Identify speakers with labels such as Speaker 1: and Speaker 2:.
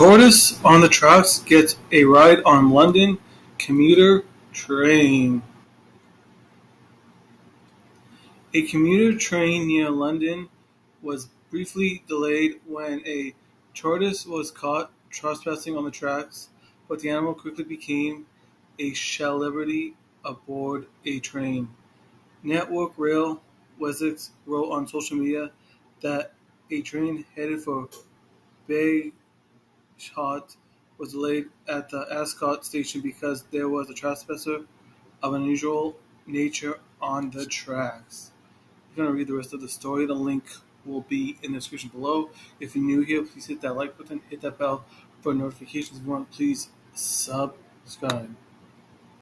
Speaker 1: Tortoise on the tracks gets a ride on London commuter train. A commuter train near London was briefly delayed when a tortoise was caught trespassing on the tracks, but the animal quickly became a celebrity aboard a train. Network Rail Wessex wrote on social media that a train headed for Bagshot was delayed at the Ascot station because there was a trespasser of unusual nature on the tracks. If you want to read the rest of the story, the link will be in the description below. If you're new here, please hit that like button, hit that bell for notifications. If you want, please subscribe.